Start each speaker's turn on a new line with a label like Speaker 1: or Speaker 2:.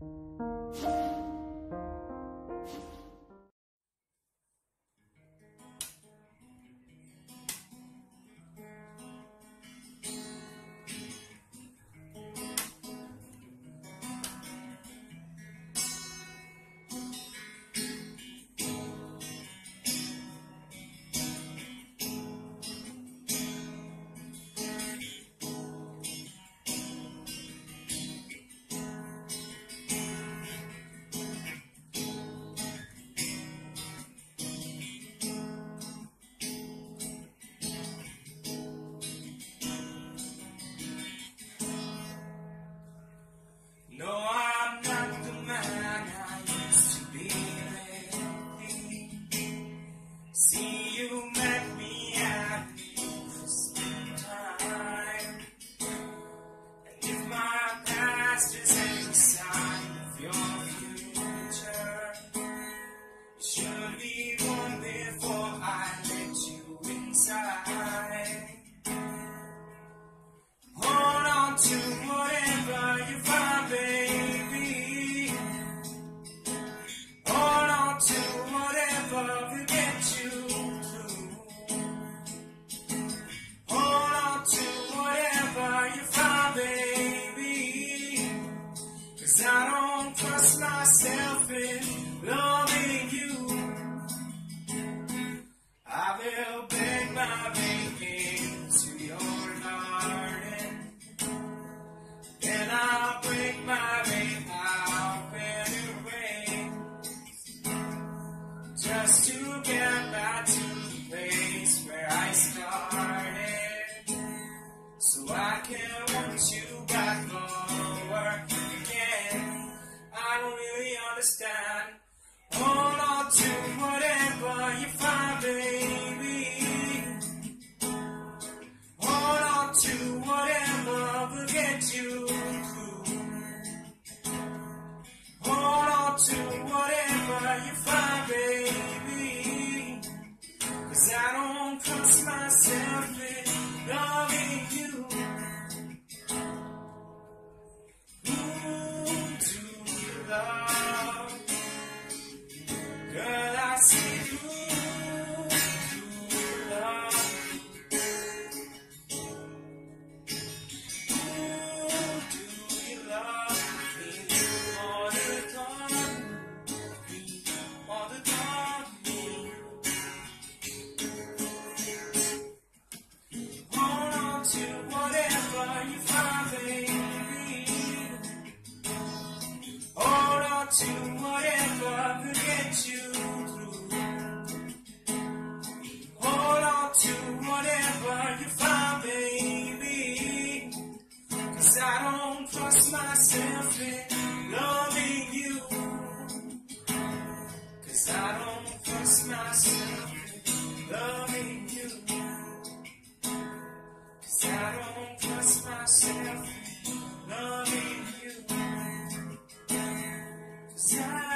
Speaker 1: you don't trust myself in loving you. I will beg my baby. past. Yeah.